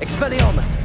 Expelliarmus!